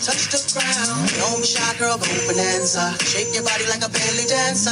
Touch the ground. Don't be shy, girl, go bonanza. Shake your body like a belly dancer.